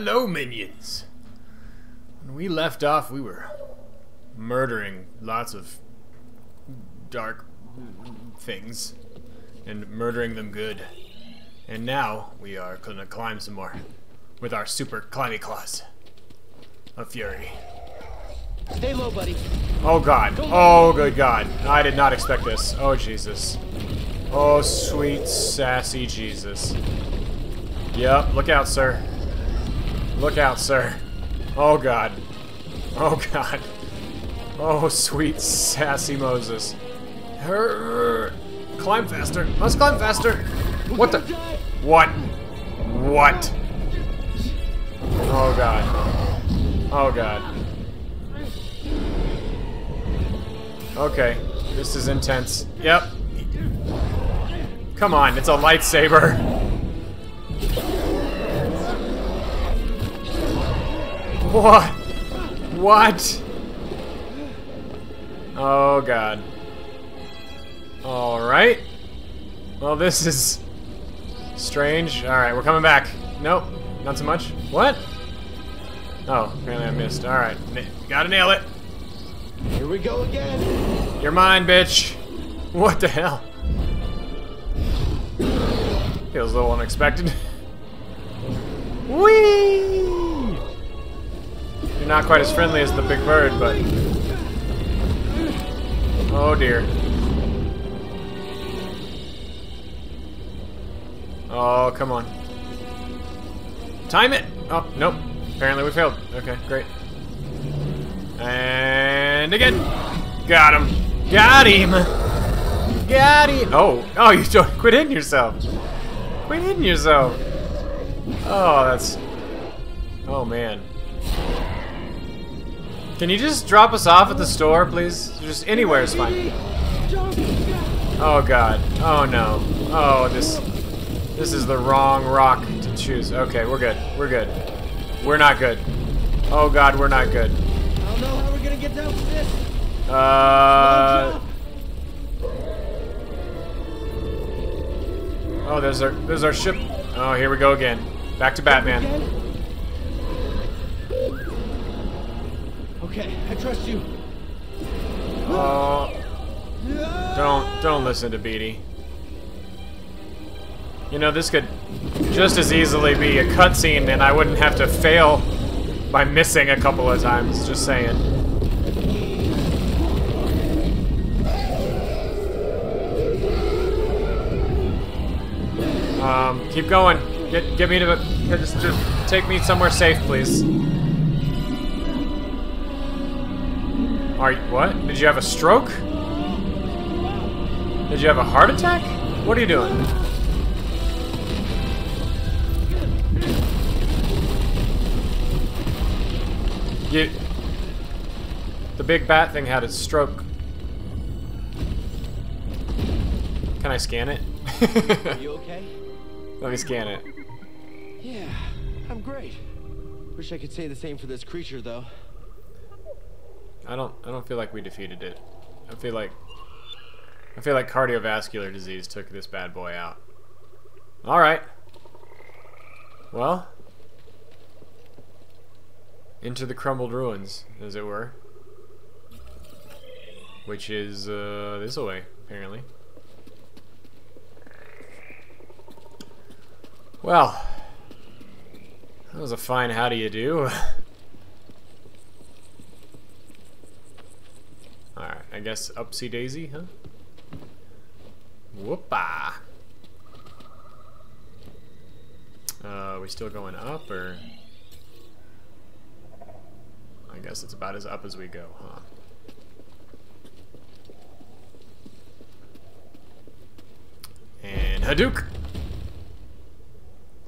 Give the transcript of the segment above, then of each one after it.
Hello, minions. When we left off, we were murdering lots of dark things and murdering them good. And now we are gonna climb some more with our super climby claws of fury. Stay low, buddy. Oh god. Oh good god. I did not expect this. Oh Jesus. Oh sweet sassy Jesus. Yep, look out, sir. Look out, sir. Oh god. Oh god. Oh sweet sassy Moses. Her climb faster. Must climb faster. What the What? What? Oh god. Oh god. Okay, this is intense. Yep. Come on, it's a lightsaber. What? What? Oh god. Alright. Well, this is strange. Alright, we're coming back. Nope, not so much. What? Oh, apparently I missed. Alright, gotta nail it. Here we go again. You're mine, bitch. What the hell? Feels a little unexpected. Whee! Not quite as friendly as the big bird, but... Oh dear. Oh, come on. Time it! Oh, nope. Apparently we failed. Okay, great. And again. Got him. Got him. Got him. Oh, oh, you don't quit hitting yourself. Quit hitting yourself. Oh, that's. Oh man. Can you just drop us off at the store, please? Just anywhere is fine. Oh god. Oh no. Oh, this. This is the wrong rock to choose. Okay, we're good. We're good. We're not good. Oh god, we're not good. I don't know how we're gonna get down this. Uh. Oh, there's our there's our ship. Oh, here we go again. Back to Batman. Okay, I trust you. Oh, don't don't listen to BD. You know this could just as easily be a cutscene, and I wouldn't have to fail by missing a couple of times. Just saying. Um, keep going. Get get me to just just take me somewhere safe, please. Are you, what? Did you have a stroke? Did you have a heart attack? What are you doing? You. The big bat thing had a stroke. Can I scan it? Are you okay? Let me scan it. Yeah, I'm great. Wish I could say the same for this creature, though. I don't I don't feel like we defeated it. I feel like I feel like cardiovascular disease took this bad boy out. Alright. Well. Into the crumbled ruins, as it were. Which is uh, this way, apparently. Well, that was a fine how do you do. Alright, I guess upsy daisy, huh? Whoopa! Uh, we still going up, or? I guess it's about as up as we go, huh? And Hadouken!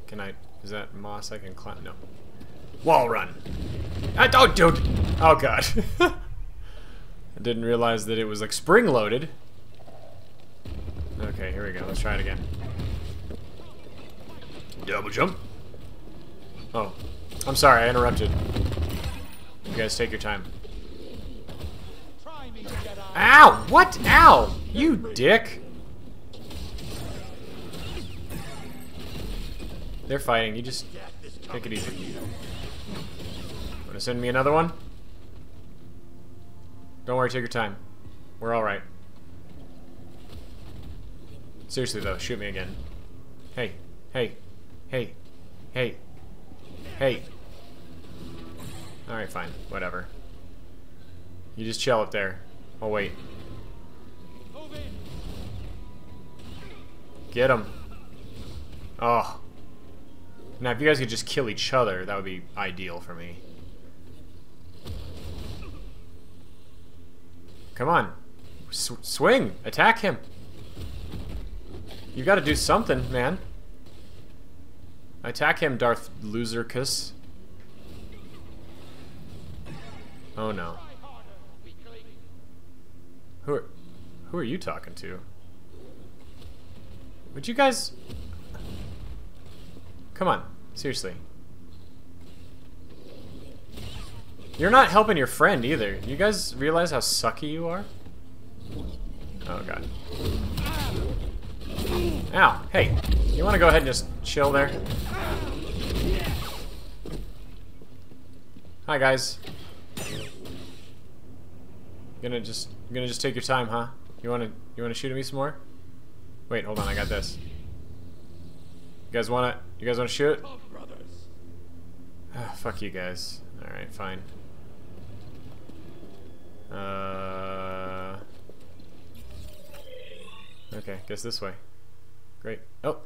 Can I, is that moss I can climb? No. Wall run! Oh, dude! Oh god. I didn't realize that it was like spring loaded. Okay, here we go. Let's try it again. Double jump. Oh, I'm sorry, I interrupted. You guys take your time. Ow! What? Ow! You dick! They're fighting. You just Take it easy. Wanna send me another one? Don't worry, take your time. We're alright. Seriously though, shoot me again. Hey, hey, hey, hey, hey. Alright, fine. Whatever. You just chill up there. I'll wait. Get him. Oh. Now, if you guys could just kill each other, that would be ideal for me. Come on. S swing! Attack him! You gotta do something, man. Attack him, Darth Losercus. Oh no. Who are, who are you talking to? Would you guys... Come on, seriously. You're not helping your friend either. You guys realize how sucky you are? Oh god. Ow, hey. You wanna go ahead and just chill there? Hi guys. Gonna just gonna just take your time, huh? You wanna you wanna shoot at me some more? Wait, hold on, I got this. You guys wanna you guys wanna shoot? Ah, fuck you guys. Alright, fine. Uh Okay, guess this way. Great. Oh.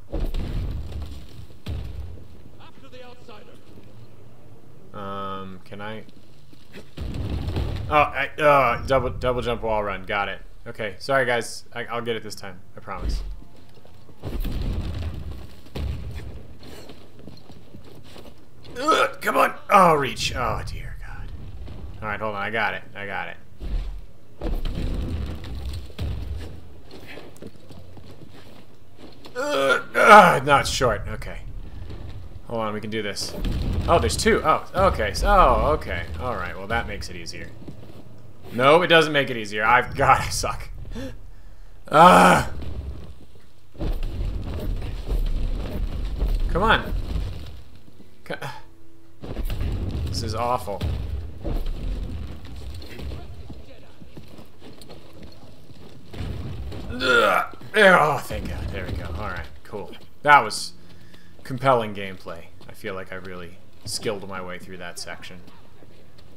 After the outsider. Um, can I? Oh, I, uh, double double jump wall run. Got it. Okay, sorry guys. I, I'll get it this time. I promise. Ugh, come on. Oh, reach. Oh dear God. All right, hold on. I got it. I got it. Ugh, ugh, no, short. Okay. Hold on, we can do this. Oh, there's two. Oh, okay. Oh, okay. All right. Well, that makes it easier. No, it doesn't make it easier. I've got to suck. Ah. Come on. This is awful. Ugh. Oh, thank God. There we go. All right, cool. That was compelling gameplay. I feel like I really skilled my way through that section.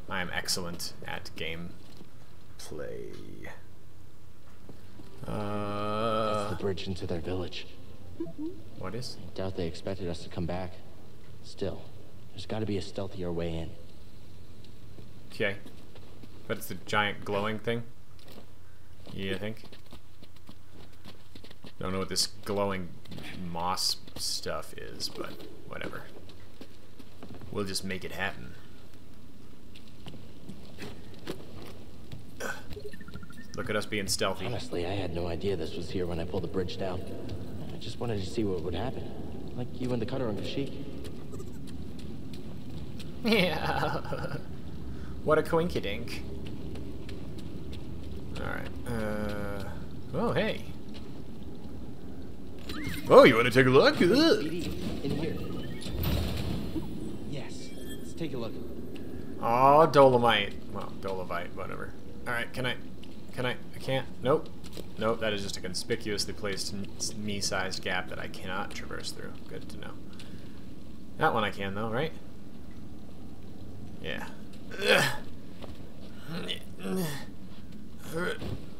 I am excellent at game play. Uh, the bridge into their village. what is? I Doubt they expected us to come back. Still, there's got to be a stealthier way in. Okay. But it's the giant glowing thing? You think? Don't know what this glowing moss stuff is, but whatever. We'll just make it happen. Look at us being stealthy. Honestly, I had no idea this was here when I pulled the bridge down. I just wanted to see what would happen. Like you and the cutter on Kashyyyk. Yeah. what a coinkydink. Alright. Uh, oh, hey. Oh, you want to take a look? Ugh. In here. Yes, let's take a look. Oh, Dolomite. Well, Dolomite, whatever. Alright, can I... Can I... I can't... Nope. Nope, that is just a conspicuously placed me-sized gap that I cannot traverse through. Good to know. That one I can, though, right? Yeah.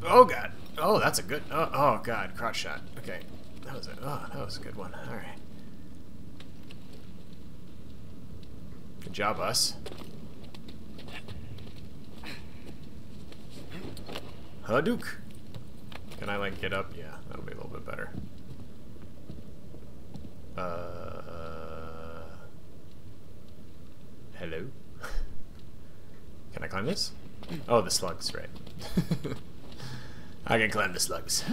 Oh, God. Oh, that's a good... Oh, oh God. Cross shot. Okay. Was a... Oh, that was a good one. All right. Good job, us. Hadouken. Can I, like, get up? Yeah, that'll be a little bit better. Uh... Hello? Can I climb this? Oh, the slugs, right. I can climb the slugs.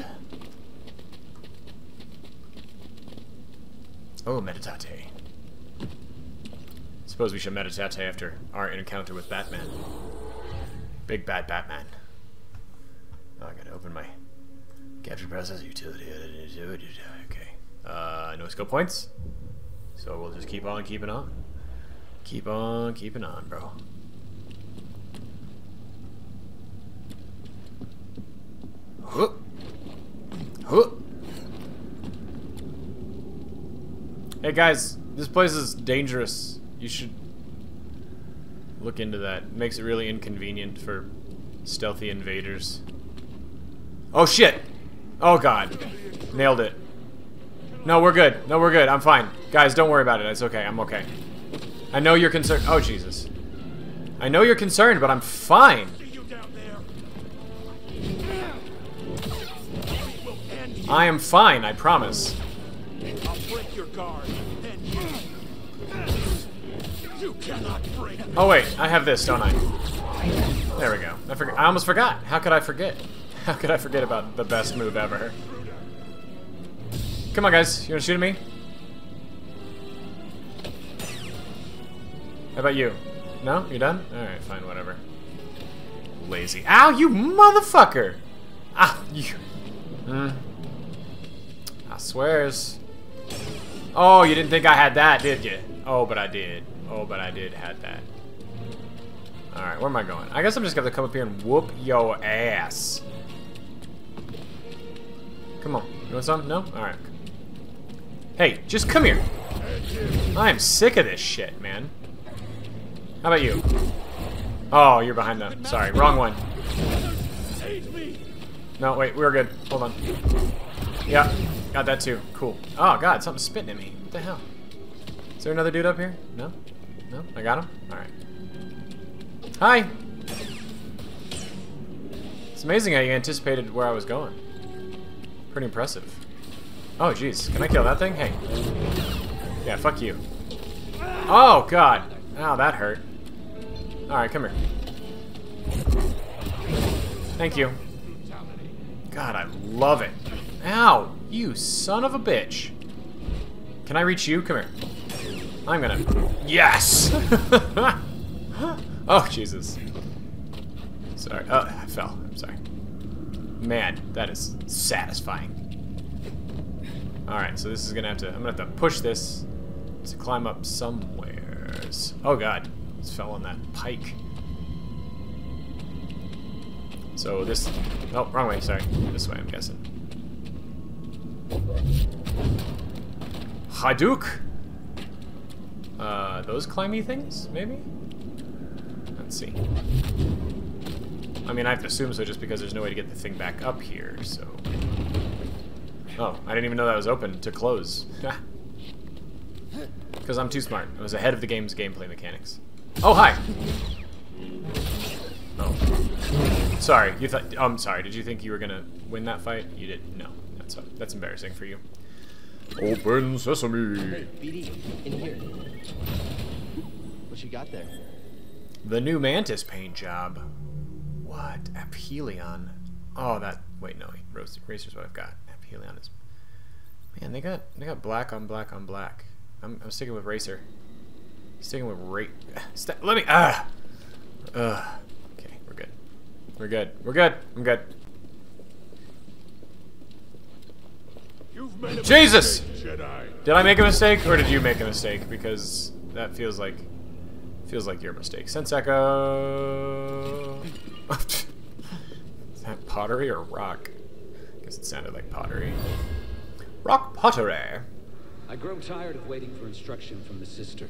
Oh, meditate. Suppose we should meditate after our encounter with Batman. Big bad Batman. Oh, I gotta open my capture process utility. Okay. Uh, no skill points. So we'll just keep on keeping on. Keep on keeping on, bro. Huh. Huh. Hey guys, this place is dangerous. You should look into that. It makes it really inconvenient for stealthy invaders. Oh shit! Oh god. Nailed it. No, we're good. No, we're good. I'm fine. Guys, don't worry about it. It's okay. I'm okay. I know you're concerned. Oh, Jesus. I know you're concerned, but I'm fine. I am fine, I promise. I'll break your guard, Oh wait, I have this, don't I? There we go. I. I almost forgot. How could I forget? How could I forget about the best move ever? Come on, guys. You wanna shoot at me? How about you? No? You're done? Alright, fine, whatever. Lazy. Ow, you motherfucker! Ah, you... Hmm. I swears. Oh, you didn't think I had that, did you? Oh, but I did. Oh, but I did had that. Alright, where am I going? I guess I'm just gonna come up here and whoop yo ass. Come on. You want some? No? Alright. Hey, just come here. I am sick of this shit, man. How about you? Oh, you're behind them. Sorry, wrong one. No, wait, we were good. Hold on. Yeah, got that too. Cool. Oh god, something's spitting at me. What the hell? Is there another dude up here? No? No? I got him? Alright. Hi! It's amazing how you anticipated where I was going. Pretty impressive. Oh, jeez. Can I kill that thing? Hey. Yeah, fuck you. Oh, God. Ow, that hurt. Alright, come here. Thank you. God, I love it. Ow, you son of a bitch. Can I reach you? Come here. I'm gonna... Yes! oh, Jesus. Sorry. Oh, I fell. I'm sorry. Man, that is satisfying. Alright, so this is gonna have to... I'm gonna have to push this to climb up somewheres. Oh, God. Just fell on that pike. So this... Oh, wrong way, sorry. This way, I'm guessing. Hadouken! Uh, those climby things, maybe? Let's see. I mean, I have to assume so just because there's no way to get the thing back up here, so... Oh, I didn't even know that was open to close. Because I'm too smart. I was ahead of the game's gameplay mechanics. Oh, hi! Oh. Sorry, you thought... I'm sorry, did you think you were gonna win that fight? You did No. That's, that's embarrassing for you. Open sesame! Hey, BD, in here. What you got there? The new Mantis paint job. What? Aphelion. Oh, that... Wait, no. Racer's what I've got. Aphelion is... Man, they got they got black on black on black. I'm, I'm sticking with Racer. Sticking with Ra... St let me... Ah! Ugh. Okay, we're good. We're good. We're good. I'm good. You've made a Jesus! mistake, Did I make a mistake, or did you make a mistake? Because that feels like feels like your mistake. Sense echo. Is that pottery or rock? I guess it sounded like pottery. Rock pottery. I grow tired of waiting for instruction from the sister.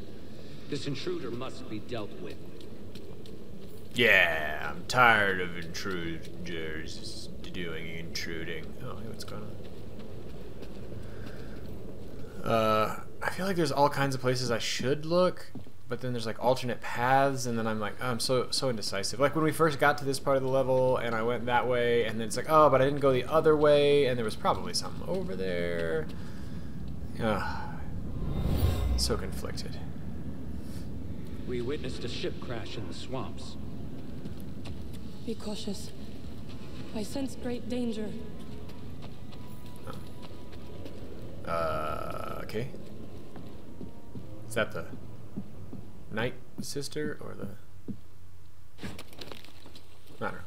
This intruder must be dealt with. Yeah, I'm tired of intruders doing intruding. Oh, hey, what's going on? Uh, I feel like there's all kinds of places I should look, but then there's like alternate paths, and then I'm like, oh, I'm so so indecisive. Like when we first got to this part of the level, and I went that way, and then it's like, oh, but I didn't go the other way, and there was probably something over there. Ugh. So conflicted. We witnessed a ship crash in the swamps. Be cautious. I sense great danger. Uh, okay. Is that the night sister or the? I don't know.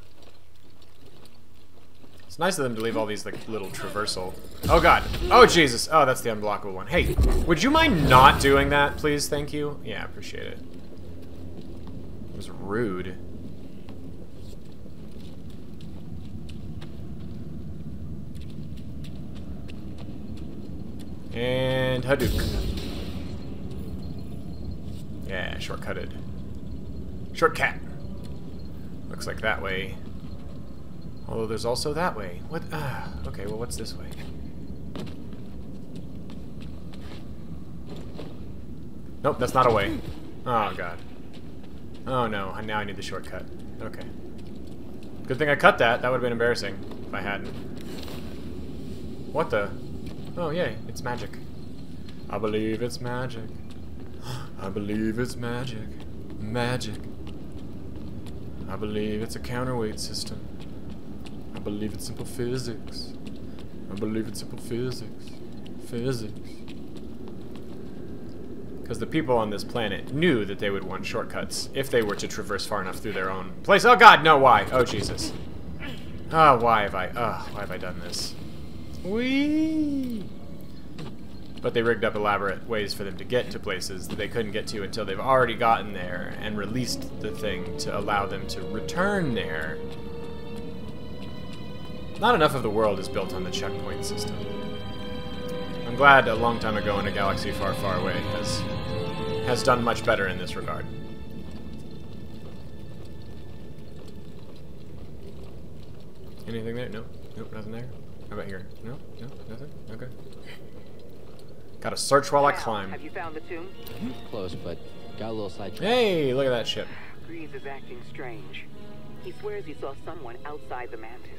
It's nice of them to leave all these like little traversal. Oh god. Oh Jesus. Oh, that's the unblockable one. Hey, would you mind not doing that, please? Thank you. Yeah, appreciate it. It was rude. And Hadouken. Yeah, shortcutted. Shortcut. Looks like that way. Although there's also that way. What? Ah, okay, well, what's this way? Nope, that's not a way. Oh, God. Oh, no. Now I need the shortcut. Okay. Good thing I cut that. That would have been embarrassing if I hadn't. What the? Oh, yay. It's magic. I believe it's magic. I believe it's magic. Magic. I believe it's a counterweight system. I believe it's simple physics. I believe it's simple physics. Physics. Because the people on this planet knew that they would want shortcuts if they were to traverse far enough through their own place. Oh god, no, why? Oh Jesus. Oh, why have I, oh, why have I done this? Whee! But they rigged up elaborate ways for them to get to places that they couldn't get to until they've already gotten there and released the thing to allow them to return there. Not enough of the world is built on the checkpoint system. I'm glad a long time ago in a galaxy far, far away has has done much better in this regard. Anything there? No. Nope, nothing there. How about here? No, no, nothing. Okay. Gotta search while I climb. Have you found the tomb? Mm-hmm. Close, but got a little sidetracked. Hey, look at that ship. Greez is acting strange. He swears he saw someone outside the mantis.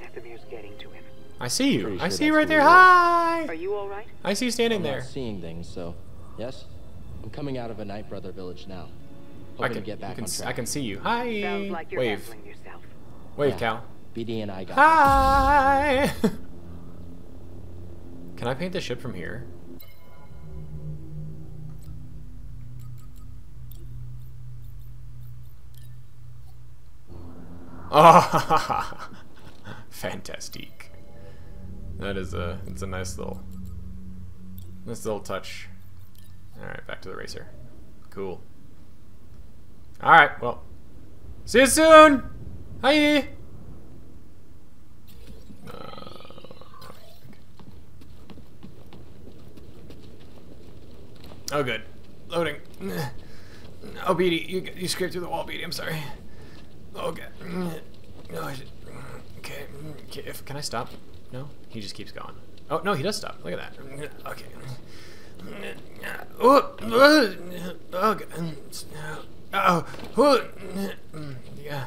Dathomir's getting to him. I see you. Pretty I sure see you right there. Hi. Are you all right? I see you standing I'm there. not seeing things, so yes, I'm coming out of a Night Brother village now. I can, to get back can, on track. I can see you. Hi. Sounds like you're Wave. yourself. Wave, Yeah. Cal. BD and I got Hi. Can I paint the ship from here? Oh, fantastic. That is a, it's a nice little, nice little touch. All right, back to the racer. Cool. All right, well, see you soon. Hi. Oh, good. Loading. Oh, BD, you, you scraped through the wall, BD. I'm sorry. Oh, okay. No, I okay. If, can I stop? No? He just keeps going. Oh, no, he does stop. Look at that. Okay. Oh, oh, oh, oh, yeah.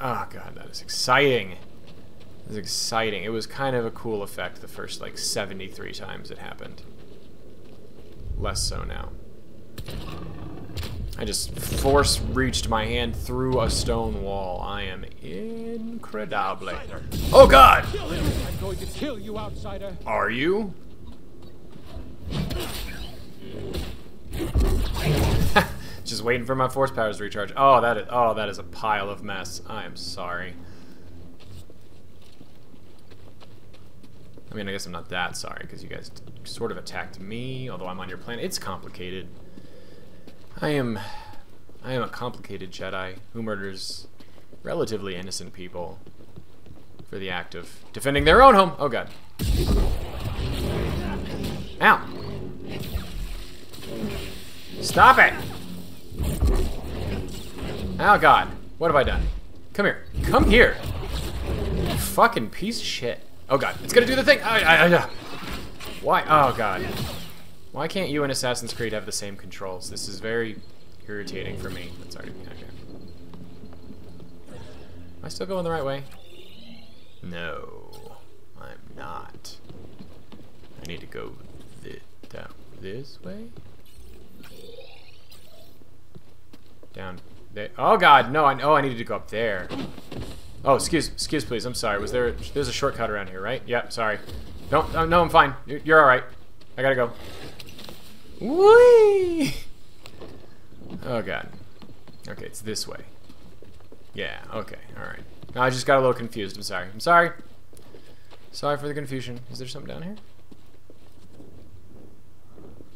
Oh, God, that is exciting. It was exciting. It was kind of a cool effect the first, like, 73 times it happened. Less so now. I just force reached my hand through a stone wall. I am incredible. Oh god! I'm going to kill you, outsider. Are you? just waiting for my force powers to recharge. Oh, that is oh, that is a pile of mess. I am sorry. I mean, I guess I'm not that sorry because you guys sort of attacked me, although I'm on your planet. It's complicated. I am I am a complicated Jedi who murders relatively innocent people for the act of defending their own home. Oh god. Ow. Stop it. Oh god. What have I done? Come here. Come here. You fucking piece of shit. Oh god. It's gonna do the thing. I, I, I, why? Oh god. Why can't you and Assassin's Creed have the same controls? This is very irritating for me. That's already okay. Am I still going the right way? No, I'm not. I need to go down this way. Down there. Oh God, no! I oh I needed to go up there. Oh, excuse, excuse, please. I'm sorry. Was there? There's a shortcut around here, right? Yep. Sorry. Don't. Oh, no, I'm fine. You're, you're all right. I gotta go. Whee! Oh god. Okay, it's this way. Yeah, okay, alright. I just got a little confused. I'm sorry. I'm sorry. Sorry for the confusion. Is there something down here?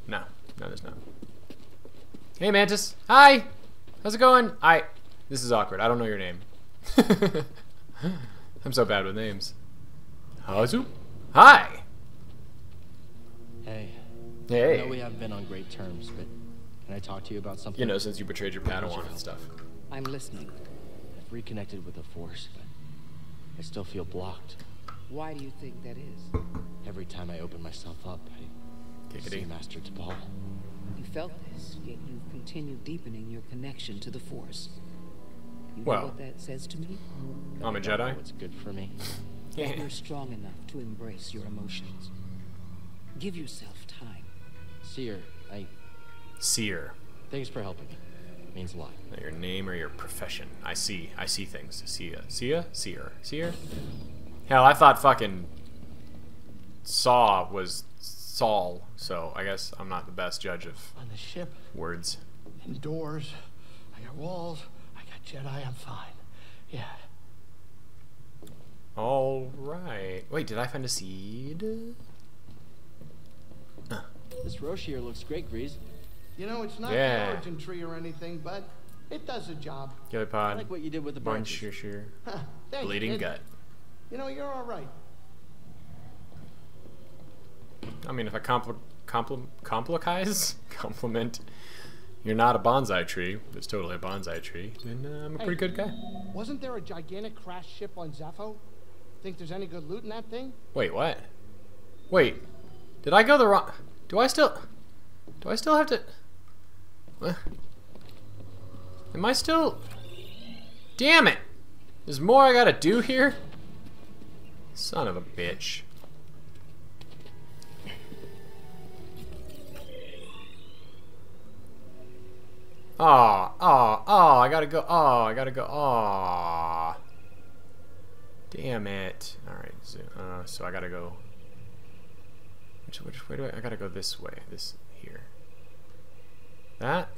No. No, there's not. Hey, Mantis. Hi. How's it going? I. This is awkward. I don't know your name. I'm so bad with names. Hazu. Hi. Hey. Hey. I know we haven't been on great terms, but can I talk to you about something? You know, since you betrayed your Padawan and stuff. I'm listening. I've reconnected with the Force, but I still feel blocked. Why do you think that is? Every time I open myself up, I see Giggity. Master Tapal. You felt this, yet you've continued deepening your connection to the Force. You Well. know what that says to me? I'm a Jedi. What's good for me? That you're strong enough to embrace your emotions. Give yourself time. Seer, I. Seer. Thanks for helping me. It means a lot. Not Your name or your profession. I see. I see things. See ya. See ya? Seer. Seer? Hell, I thought fucking Saw was Saul, so I guess I'm not the best judge of On the ship, words. indoors, I got walls, I Jedi, I'm fine. Yeah. Alright. Wait, did I find a seed? This Roshier looks great, Greez. You know, it's not Yeah. the origin tree or anything, but it does a job. Gilly I pod. like what you did with the Bunch, sure, sure. Huh, Bleeding kid. gut. You know, you're all right. I mean, if I compl compl complikize compliment, you're not a bonsai tree. It's totally a bonsai tree. Then uh, I'm a pretty good guy. Wasn't there a gigantic crash ship on Zeffo? Think there's any good loot in that thing? Wait, what? Wait, did I go the wrong? Do I still? Do I still have to? What? Am I still? Damn it! There's more I gotta do here. Son of a bitch. Aw, aw, aw, I gotta go, aw, I gotta go, aw. Damn it. Alright, so, uh, so I gotta go. Which, which way do I? I gotta go this way. This here. That,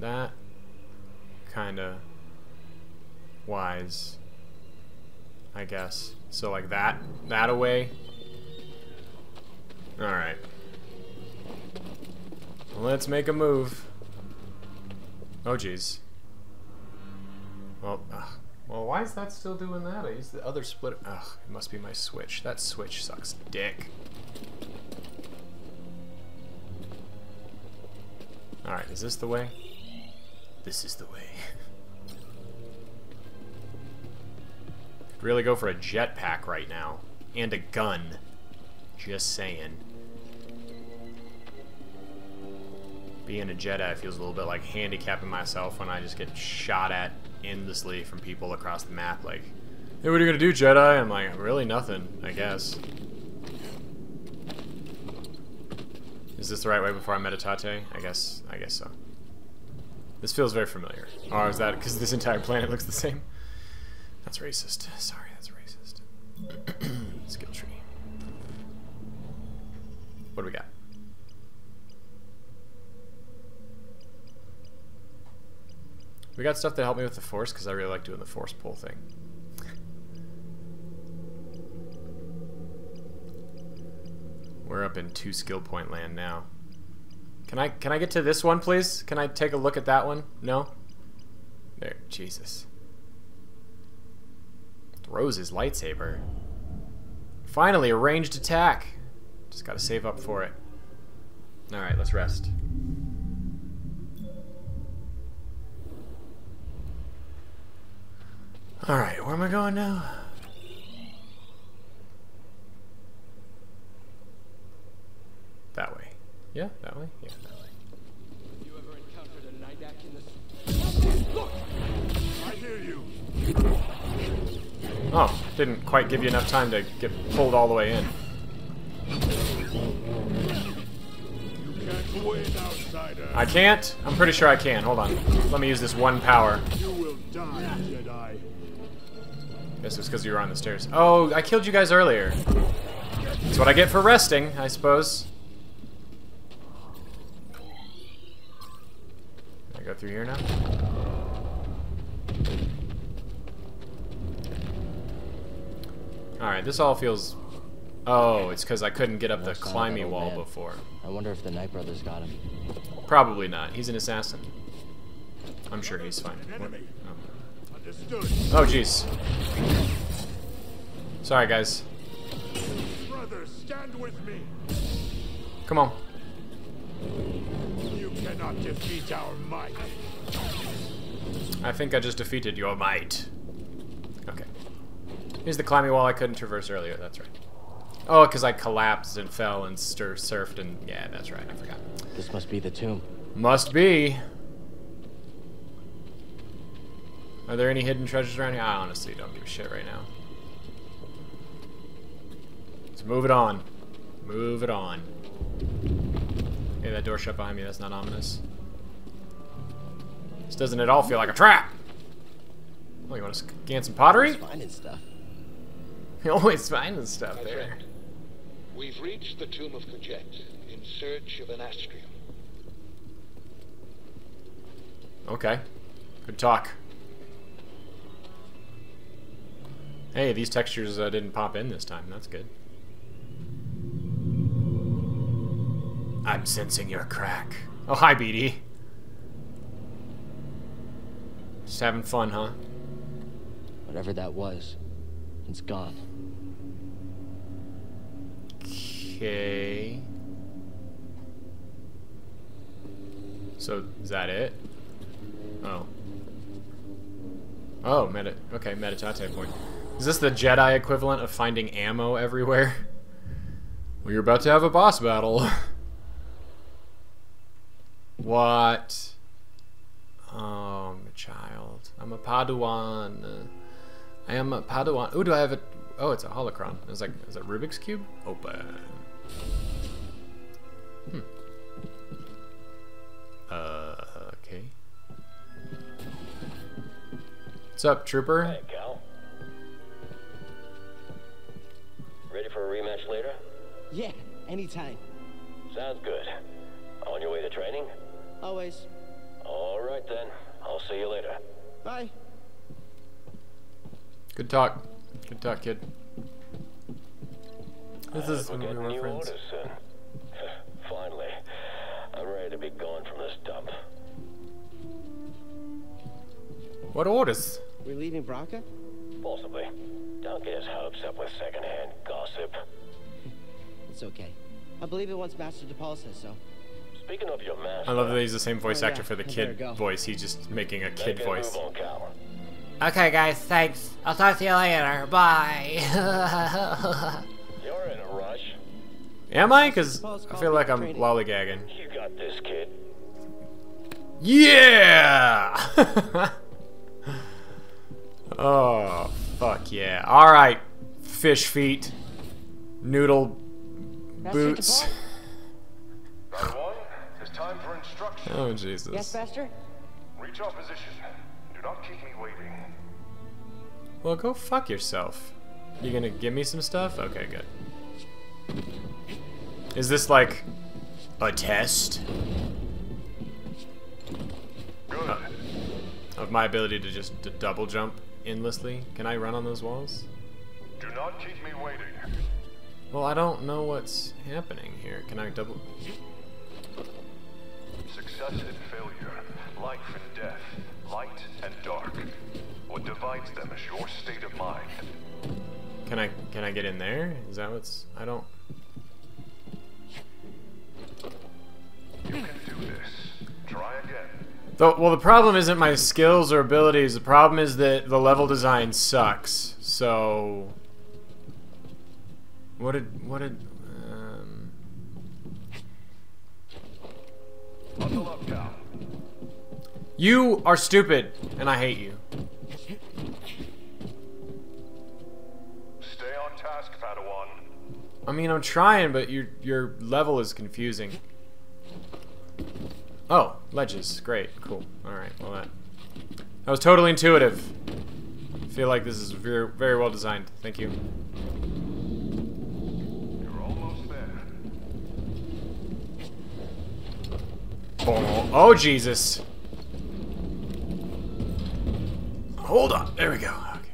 that, kinda wise. I guess. So like that, that away. Alright. Let's make a move. Oh jeez. Well, ugh. well, why is that still doing that? I used the other split. Ugh, it must be my switch. That switch sucks dick. Alright, is this the way? This is the way. Really go for a jetpack right now. And a gun. Just saying. Being a Jedi feels a little bit like handicapping myself when I just get shot at endlessly from people across the map. Like, hey, what are you gonna do, Jedi? I'm like, really nothing, I guess. Is this the right way before I meditate? I guess, I guess so. This feels very familiar. Or is that because this entire planet looks the same? That's racist. Sorry, that's racist. Skill tree. What do we got? We got stuff to help me with the force because I really like doing the force pull thing. We're up in two skill point land now. Can I can I get to this one, please? Can I take a look at that one? No. There, Jesus. Throws his lightsaber. Finally, a ranged attack. Just gotta save up for it. All right, let's rest. All right, where am I going now? That way. Yeah, that way. Yeah, that way. You ever encountered a Nydak in this? Look! I hear you. Oh, didn't quite give you enough time to get pulled all the way in. You can't win, outsider. I can't? I'm pretty sure I can. Hold on. Let me use this one power. You will die, Jedi. Guess it's because you were on the stairs. Oh, I killed you guys earlier. That's what I get for resting, I suppose. Can I go through here now? Alright, this all feels... Oh, it's because I couldn't get up the More son of that climbing wall man. before. I wonder if the Night Brothers got him. Probably not. He's an assassin. I'm sure he's fine. What- Enemy. oh. Understood. Oh, jeez. Sorry, guys. Brothers, stand with me. Come on. You cannot defeat our might. I think I just defeated your might. Okay. Here's the climbing wall I couldn't traverse earlier. That's right. Oh, because I collapsed and fell and stir surfed and yeah, that's right. I forgot. This must be the tomb. Must be. Are there any hidden treasures around here? I honestly don't give a shit right now. Let's move it on. Move it on. Hey, that door shut behind me. That's not ominous. This doesn't at all feel like a trap. Oh, you want to scan some pottery? Finding stuff. You're always finding stuff My there. friend, we've reached the Tomb of Kujet in search of an astrium. Okay. Good talk. Hey, these textures uh, didn't pop in this time. That's good. I'm sensing your crack. Oh, hi, BD. Just having fun, huh? Whatever that was, it's gone. Okay. So, is that it? Oh. Oh, meta. Okay, meditate point. Is this the Jedi equivalent of finding ammo everywhere? Well, you're about to have a boss battle. what? Oh, my child. I'm a Padawan. I am a Padawan. Ooh, do I have a... Oh, it's a holocron. It's like, is it Rubik's Cube? Open. Hmm. Uh, okay. What's up, trooper? For a rematch later? Yeah, anytime. Sounds good. On your way to training? Always. All right then. I'll see you later. Bye. Good talk. Good talk, kid. This Uh, is we're when we were friends. orders soon. Finally. I'm ready to be gone from this dump. What orders? We're leaving Bracca? Possibly. Don't get his hopes up with secondhand gossip. It's okay. I believe it once Master Tapal says so. Speaking of your master, I love that he's the same voice Oh, actor yeah. for the kid voice. He's just making a kid a voice. move on Cal. Okay, guys, thanks. I'll talk to you later. Bye. You're in a rush. Am I? Because I feel like I'm lollygagging. You got this, kid. Yeah! oh, fuck yeah. Alright, fish feet, noodle boots. Round it's time for instruction. Oh, Jesus. Yes, Master? Reach our position. Do not keep me waiting. Well, go fuck yourself. You gonna give me some stuff? Okay, good. Is this like a test? Good. Uh, of my ability to just to double jump endlessly? Can I run on those walls? Do not keep me waiting. Well, I don't know what's happening here. Can I double... Success and failure, life and death, light and dark. What divides them is your state of mind. Can I can I get in there? Is that what's... I don't... You can do this. Try again. The, well, the problem isn't my skills or abilities. The problem is that the level design sucks. So... What did... What did... Um... Buckle up, Cal. You are stupid, and I hate you. Stay on task, Padawan. I mean, I'm trying, but your your level is confusing. Oh, ledges. Great. Cool. All right. Well, that that was totally intuitive. I feel like this is very very well designed. Thank you. You're almost there. Oh, oh Jesus. Hold on. There we go. Okay.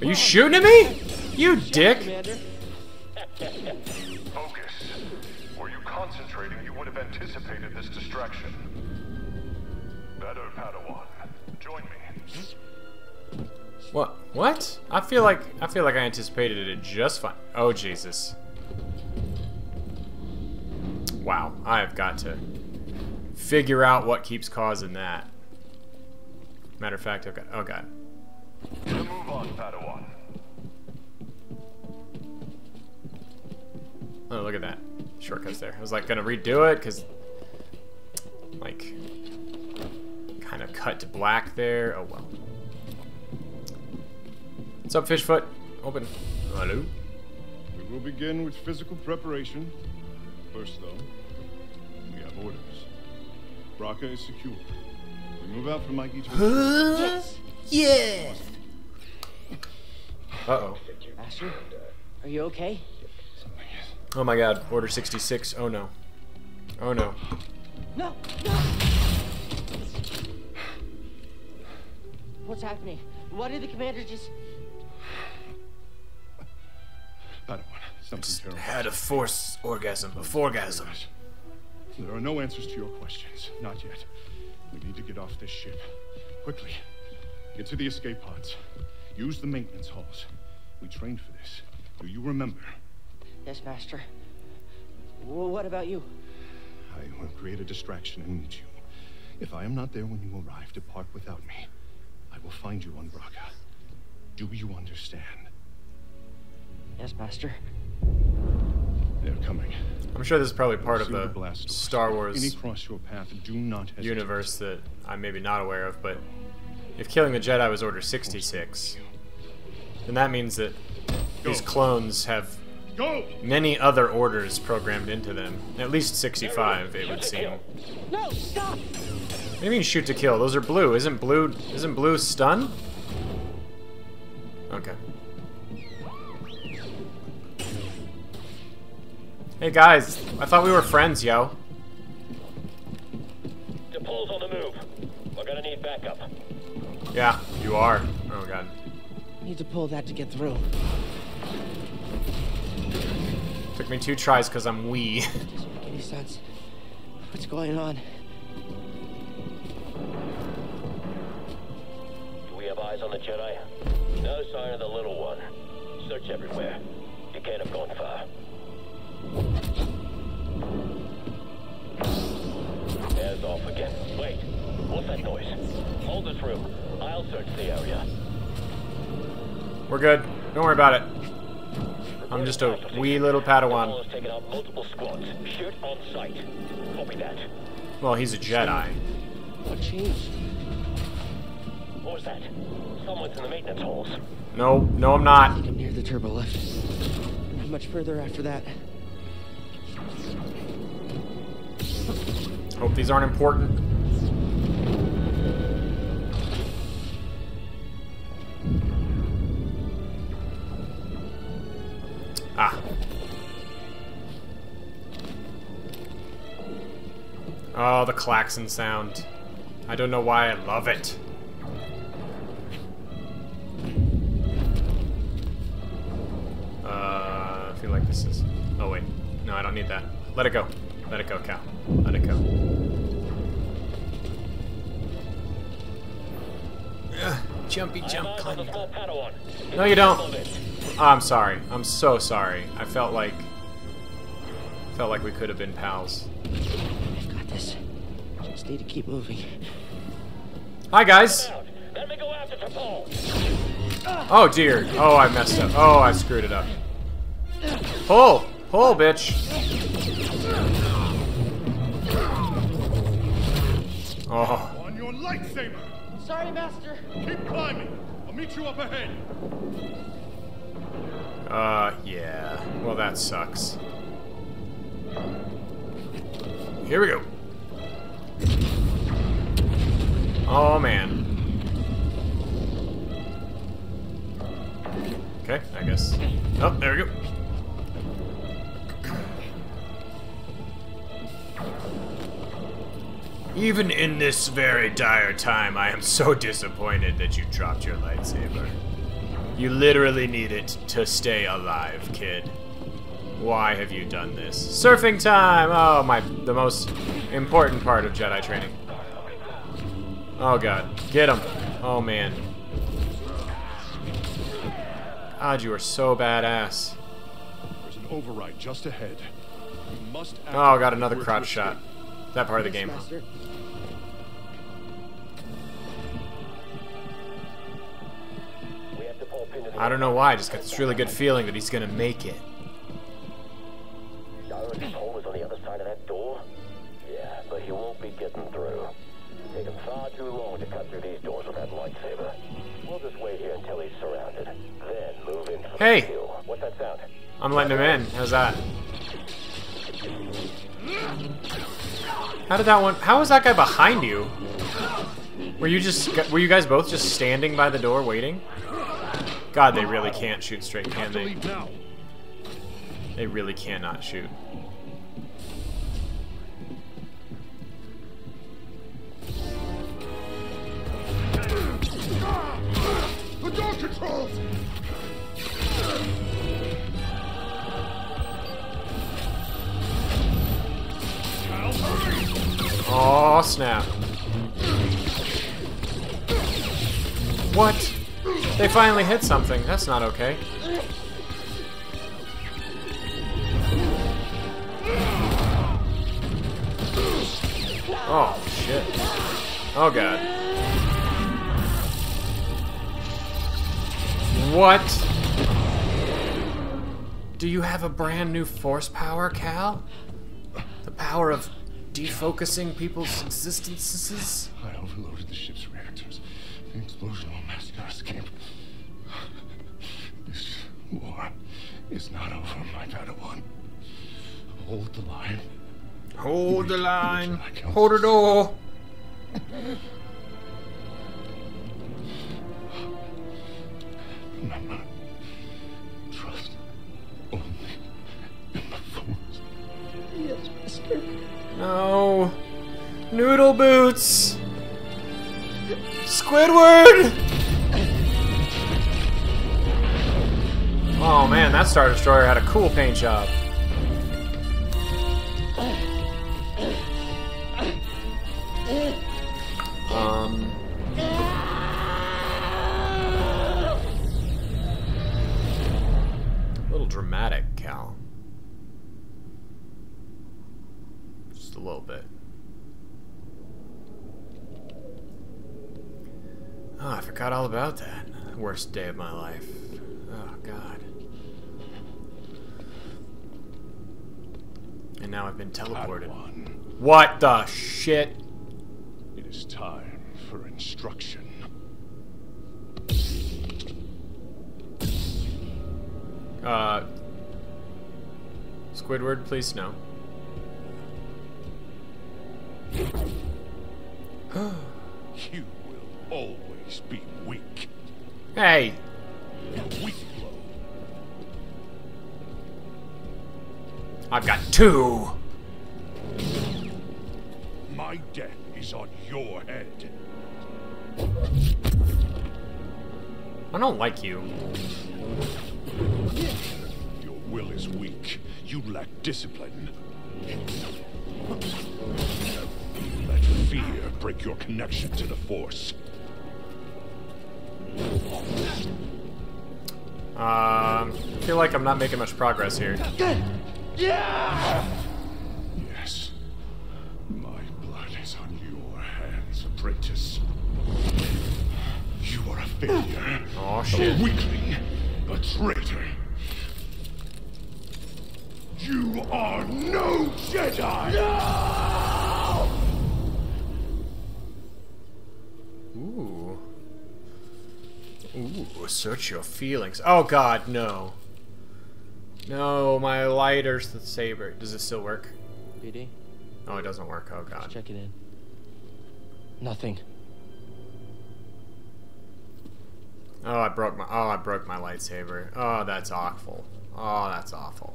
Are you shooting at me? You dick! Focus. Were you concentrating, you would have anticipated this distraction. Better, Padawan. What? What? I feel like I feel like I anticipated it just fine. Oh Jesus! Wow, I have got to figure out what keeps causing that. Matter of fact, okay. Oh god. Move on, Padawan. Oh, look at that. Shortcuts there. I was like gonna redo it because, like, kind of cut to black there. Oh well. What's up, Fishfoot? Open. Hello. We will begin with physical preparation. First, though, we have orders. Bracca is secure. We move out from Mikey to... Yes. Yes. Uh-oh. Master, are you okay? Oh my god. Order 66. Oh no. Oh no. No, no. What's happening? Why did the commander just... Padawan, something terrible. Had a force orgasm, a forgasm. There are no answers to your questions. Not yet. We need to get off this ship. Quickly. Get to the escape pods. Use the maintenance halls. We trained for this. Do you remember? Yes, Master. Well, what about you? I will create a distraction and meet you. If I am not there when you arrive, depart without me. I will find you on Bracca. Do you understand? Yes, Master. They're coming. I'm sure this is probably part of Pursue the blast doors. Star Any Wars cross your path, do not universe that I'm maybe not aware of, but if killing the Jedi was Order 66, then that means that these clones have Go! many other orders programmed into them. At least 65, it would seem. No, stop! What do you mean shoot to kill? Those are blue. Isn't blue isn't blue stun? Okay. Hey guys, I thought we were friends, yo. Tapal's on the move. We're gonna need backup. Yeah, you are. Oh god. Need to pull that to get through. Took me two tries because I'm wee. Doesn't make any sense. What's going on? Do we have eyes on the Jedi? No sign of the little one. Search everywhere. You can't have gone far. Wait. What's that noise? Hold this room. I'll search the area. We're good. Don't worry about it. I'm just a wee little Padawan. has taken out multiple squads. Shoot on sight. Copy that. Well, he's a Jedi. What changed? What was that? Someone's in the maintenance halls. No, no, I'm not. I'm near the turbo lift. Not much further after that. Hope these aren't important. Ah. Oh, the klaxon sound. I don't know why I love it. Uh, I feel like this is... Oh, wait. No, I don't need that. Let it go. Let it go, Cal. Let it go. Ugh, jumpy jump climb. No, you don't. Oh, I'm sorry. I'm so sorry. I felt like... Felt like we could have been pals. I've got this. Just need to keep moving. Hi, guys. Let me go after Oh, dear. Oh, I messed up. Oh, I screwed it up. Pull! Pull, bitch! Oh. On your lightsaber! Sorry, Master. Keep climbing. I'll meet you up ahead. Uh, yeah. Well, that sucks. Here we go. Oh, man. Okay, I guess. Oh, there we go. Even in this very dire time, I am so disappointed that you dropped your lightsaber. You literally need it to stay alive, kid. Why have you done this? Surfing time! Oh, my, the most important part of Jedi training. Oh god, get him. Oh man. God, you are so badass. There's an override just ahead. You must Oh, got another crotch shot. That part of the game. I don't know why, I just got this really good feeling that he's gonna make it. Cyrus' hole is on the other side of that door? Yeah, but he won't be getting through. Taking far too long to cut through these doors with that lightsaber. We'll just wait here until he's surrounded. Then move in for Hey! the kill. What's that sound? I'm letting him in. How's that? How did that one? How was that guy behind you? Were you just? Were you guys both just standing by the door waiting? God, they really can't shoot straight, can they? They really cannot shoot. The door controls! Oh snap! What? They finally hit something. That's not okay. Oh shit! Oh god! What? Do you have a brand new force power, Cal? The power of defocusing people's existences? I overloaded the ship's reactors. The explosion will mask our escape. This war is not over, my Padawan. Hold the line. Hold the line. Hold the door. Remember, trust only in the Force. Yes, Master. No. Noodle boots. Squidward. Oh man, that Star Destroyer had a cool paint job. Um. A little dramatic, Cal. Just a little bit. Oh, I forgot all about that. Worst day of my life. Oh, God. And now I've been teleported. What the shit? It is time for instruction. Uh. Squidward, please no. You will always be weak. Hey! Weak blow. I've got two! My death is on your head. I don't like you. Your will is weak. You lack discipline. Let fear break your connection to the Force. Um, I feel like I'm not making much progress here. Yeah! Yes. My blood is on your hands, apprentice. You are a failure. Oh shit. A weakling. A traitor. You are no Jedi! Search your feelings. Oh god, no. No, my lighter's the saber. Does it still work? BD, Oh, it doesn't work. Oh god. check it in. Nothing. Oh, I broke my. Oh, I broke my lightsaber. Oh, that's awful. Oh, that's awful.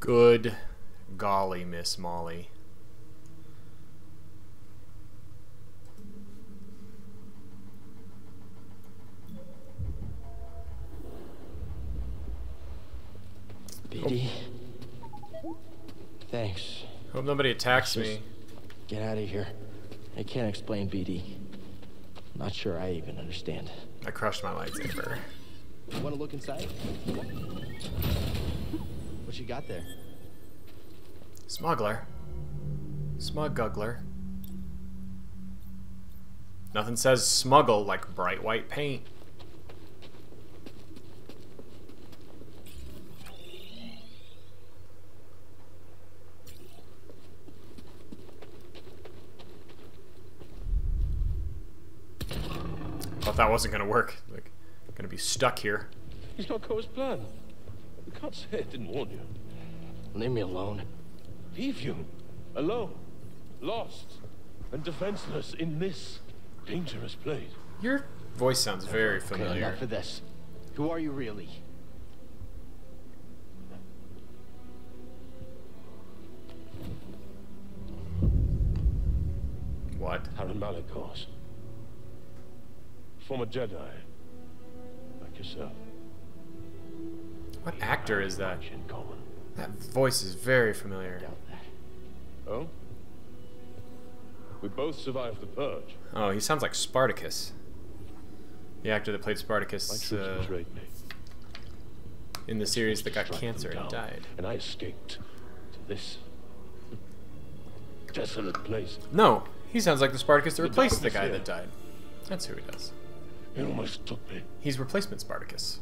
Good golly, Miss Molly. BD. Thanks. Hope nobody attacks me. Get out of here. I can't explain BD. Not sure I even understand. I crushed my lightsaber. Want to look inside? What you got there? Smuggler. Smuggler. Nothing says smuggle like bright white paint. That wasn't gonna work. Like, gonna be stuck here. He's not Coa's plan. You can't say I didn't warn you. Leave me alone. Leave you alone, lost, and defenseless in this dangerous place. Your voice sounds very Okay, familiar. enough of this. Who are you really? What? Taron Malicos. Former Jedi. Like yourself. What actor is that? That voice is very familiar. Oh? We both survived the purge. Oh, he sounds like Spartacus. The actor that played Spartacus uh, in the series that got cancer and died. And I escaped to this desolate place. No, he sounds like the Spartacus that replaced the guy that died. That's who he does. It almost took me, He's replacement Spartacus.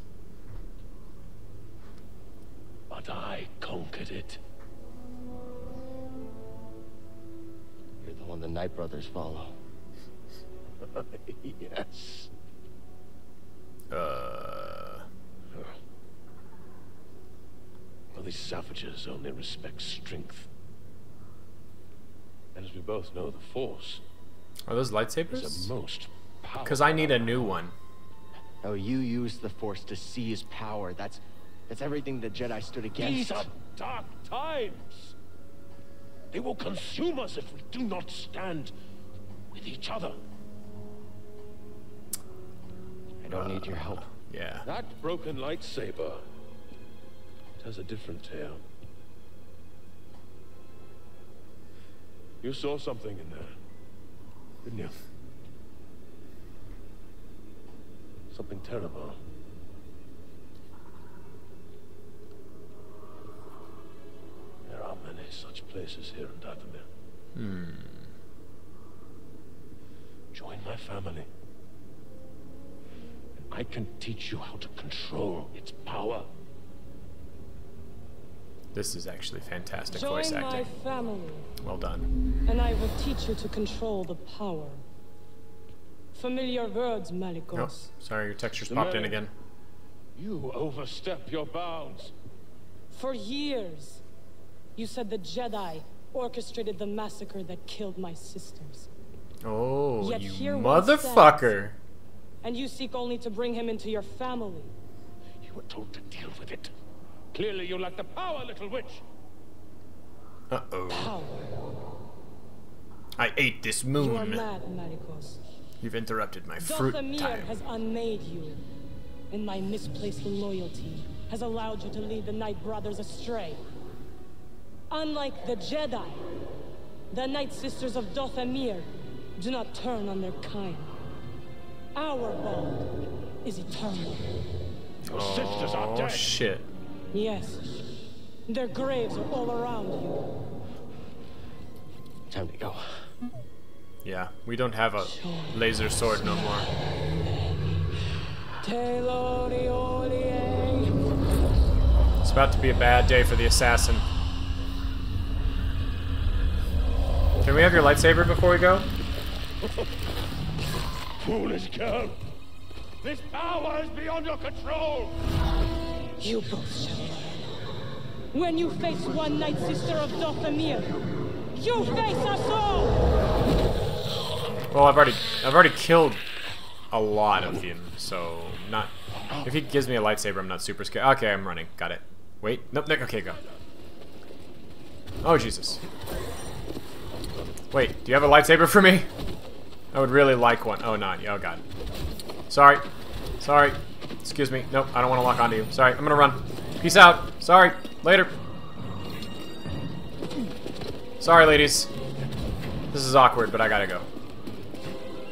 but I conquered it. You're the one the Night Brothers follow. yes. Uh, Well, these savages only respect strength. And as we both know, the Force are those is lightsabers? a most powerful. Because I need a new one. Oh, you used the Force to seize power. That's that's everything the Jedi stood against. These are dark times. They will consume us if we do not stand with each other. I don't need your help. Yeah. That broken lightsaber it has a different tale. You saw something in there, didn't you? Something terrible. There are many such places here in Dathomir. Hmm. Join my family. And I can teach you how to control its power. This is actually fantastic Join voice my acting. family, Well done. and I will teach you to control the power. Familiar words, Oh, Malicos. sorry, your textures The popped in again. You overstep your bounds. For years, you said the Jedi orchestrated the massacre that killed my sisters. Oh, Yet you here one motherfucker. And you seek only to bring him into your family. You were told to deal with it. Clearly you lack the power, little witch. Uh-oh. Power. I ate this moon. You are moon. mad, Malicos. You've interrupted my fruit Dathomir time. has unmade you, and my misplaced loyalty has allowed you to lead the Night Brothers astray. Unlike the Jedi, the Night Sisters of Dathomir do not turn on their kind. Our bond is eternal. Your sisters are Oh, dead. shit. Yes, their graves are all around you. Time to go. Yeah, we don't have a laser sword no more. It's about to be a bad day for the assassin. Can we have your lightsaber before we go? Foolish girl. This power is beyond your control. You both shall learn. When you face one Night Sister of Dathomir, you face us all! Well, I've already I've already killed a lot of him, so not. If he gives me a lightsaber, I'm not super scared. Okay, I'm running. Got it. Wait. Nope. Nick. Okay, go. Oh Jesus. Wait. Do you have a lightsaber for me? I would really like one. Oh, not. Oh God. Sorry. Sorry. Excuse me. Nope. I don't want to lock onto you. Sorry. I'm gonna run. Peace out. Sorry. Later. Sorry, ladies. This is awkward, but I gotta go.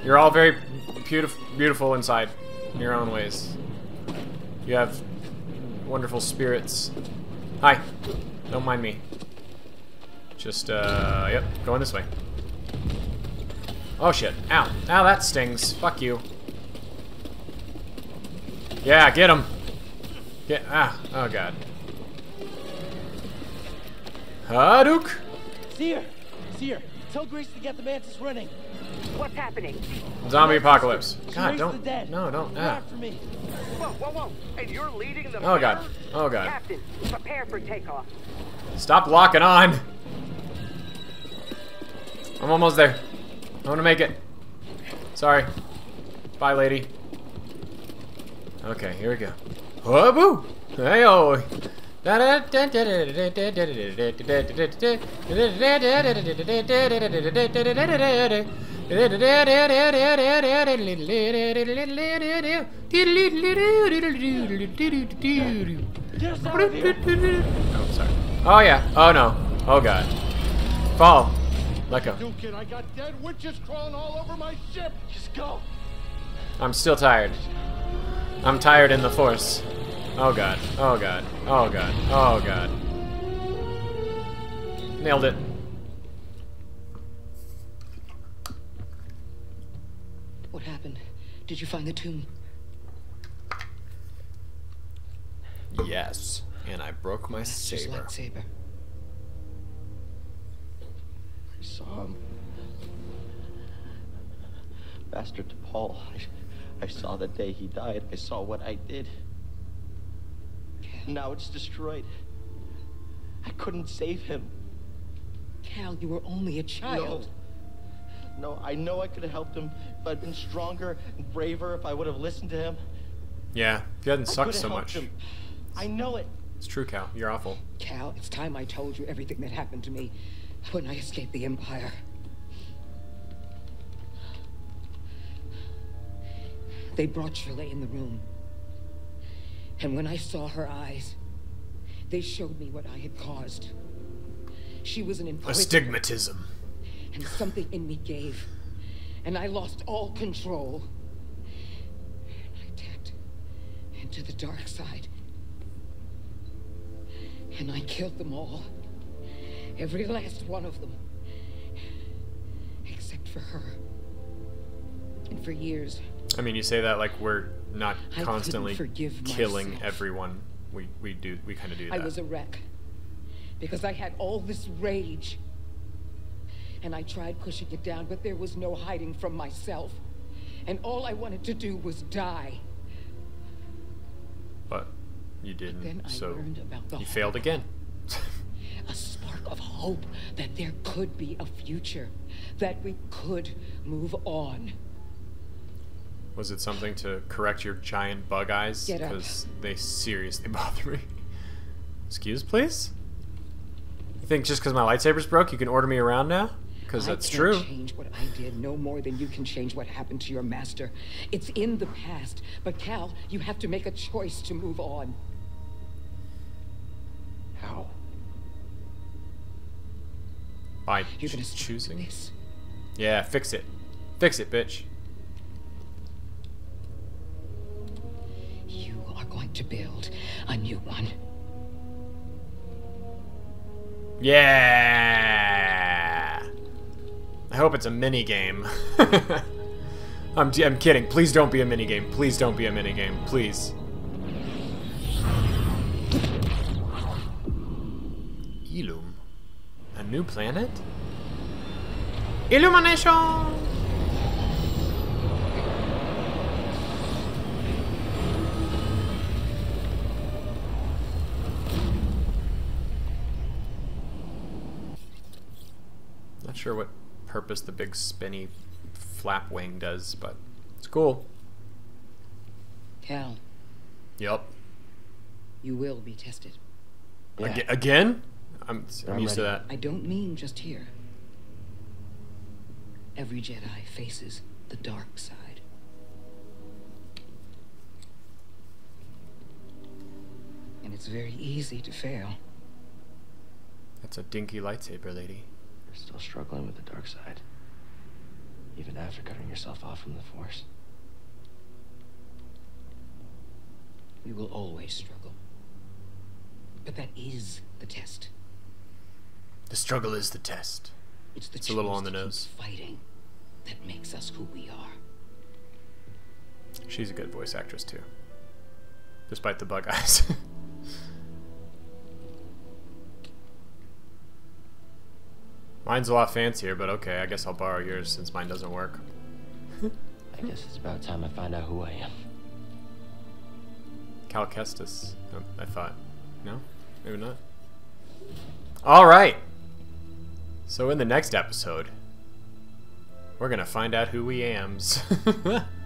You're all very beautiful, beautiful inside, in your own ways. You have wonderful spirits. Hi. Don't mind me. Just, uh, yep, going this way. Oh shit. Ow. Ow, that stings. Fuck you. Yeah, get him. Get, ah, oh god. Hadouken! Cere! Cere! Tell Greez to get the mantis running. What's happening? Zombie apocalypse. God, don't. No, don't. Come Ah. Whoa, whoa, whoa! And you're leading the Oh god. Oh god. Captain, prepare for takeoff. Stop locking on. I'm almost there. I want to make it. Sorry. Bye, lady. Okay, here we go. Oh, boo! Hey, oh! Oh, sorry. Oh, yeah. Oh, no. Oh, God. Fall. Let go. Dukin, I got dead witches crawling all over my ship. Just go. I'm still tired. I'm tired in the force. Oh god. Oh god. Oh god. Oh god. Nailed it. What happened? Did you find the tomb? Yes. And I broke my Master's saber. lightsaber. I saw him. Master Tapal. I, I saw the day he died. I saw what I did. Now it's destroyed. I couldn't save him. Cal, you were only a child. No. No, I know I could have helped him if I'd been stronger and braver, if I would have listened to him. Yeah. If you hadn't sucked so much. him. I know it. It's true, Cal. You're awful. Cal, it's time I told you everything that happened to me when I escaped the Empire. They brought Trilla in the room. And when I saw her eyes, they showed me what I had caused. She was an inquisitor. Astigmatism. And something in me gave. And I lost all control. And I tapped into the dark side. And I killed them all. Every last one of them. Except for her. And for years, I mean, you say that like we're not constantly killing myself. everyone. We we do we kind of do that. I was a wreck. Because I had all this rage. And I tried pushing it down, but there was no hiding from myself. And all I wanted to do was die. But you didn't. I so learned about the you failed again. A spark of hope that there could be a future. That we could move on. Was it something to correct your giant bug eyes? Because they seriously bother me. Excuse, please? You think just because my lightsaber's broke, you can order me around now? Because I that's can't true. change what I did no more than you can change what happened to your master. It's in the past. But Cal, you have to make a choice to move on. How? By You're gonna choosing. this. Yeah, fix it. Fix it, bitch. You are going to build a new one. Yeah. I hope it's a mini game. I'm, I'm kidding. Please don't be a mini game. Please don't be a mini game. Please. Ilum. A new planet? Illumination! Not sure what purpose the big spinny flap wing does, but it's cool. Cal, Yep. you will be tested. Aga- again? I'm, I'm, I'm used to that. I don't mean just here. Every Jedi faces the dark side. And it's very easy to fail. That's a dinky lightsaber, lady. You're still struggling with the dark side. Even after cutting yourself off from the Force. We will always struggle. But that is the test. The struggle is the test. It's the It's a little on the nose. Fighting that makes us who we are. She's a good voice actress too. Despite the bug eyes. Mine's a lot fancier, but okay, I guess I'll borrow yours since mine doesn't work. I guess it's about time I find out who I am. Cal Kestis, oh, I thought. No? Maybe not. Alright! So in the next episode, we're gonna find out who we ams.